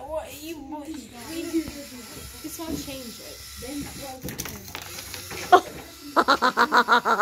What? What? You? What, we, just want to change it.